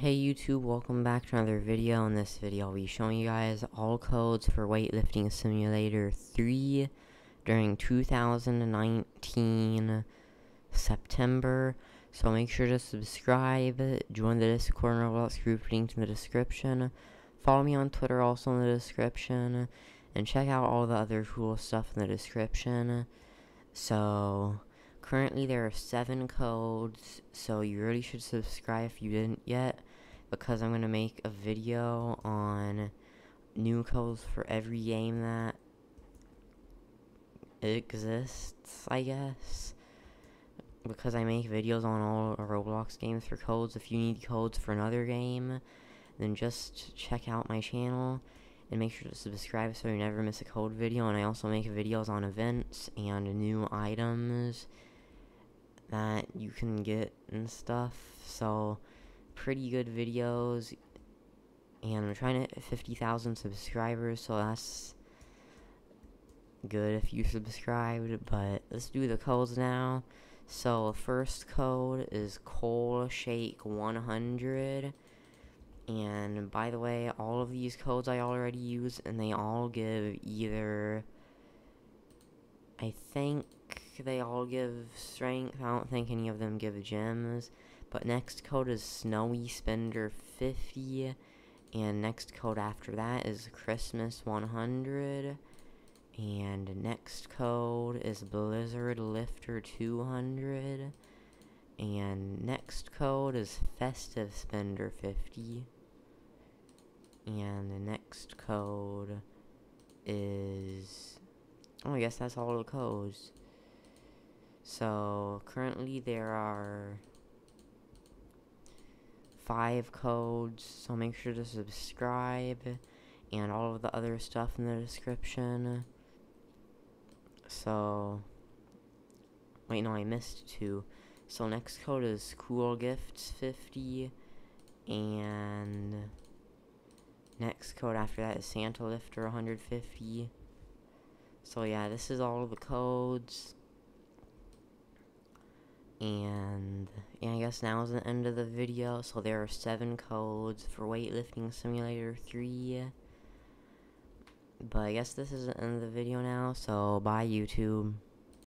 Hey YouTube, welcome back to another video. In this video, I'll be showing you guys all codes for Weightlifting Simulator 3 during 2019 September. So make sure to subscribe, join the Discord and Roblox group linked in the description. Follow me on Twitter also in the description. And check out all the other cool stuff in the description. So, Currently, there are seven codes, so you really should subscribe if you didn't yet, because I'm going to make a video on new codes for every game that exists, I guess. Because I make videos on all Roblox games for codes. If you need codes for another game, then just check out my channel and make sure to subscribe so you never miss a code video. And I also make videos on events and new items that you can get and stuff. So, pretty good videos. And I'm trying to hit 50,000 subscribers, so that's good if you subscribed. But let's do the codes now. So, first code is Coal Shake 100. And by the way, all of these codes I already use, and they all give either. I think they all give strength. I don't think any of them give gems. But next code is Snowy Spender 50. And next code after that is Christmas 100. And next code is Blizzard Lifter 200. And next code is Festive Spender 50. And the next code is... Oh, I guess that's all the codes. So currently there are five codes, so make sure to subscribe and all of the other stuff in the description. So, wait, no, I missed two. So next code is Cool Gifts 50, and next code after that is Santa Lifter 150. So yeah, this is all of the codes. And yeah, I guess now is the end of the video. So there are seven codes for Weightlifting Simulator 3. But I guess this is the end of the video now. So bye YouTube.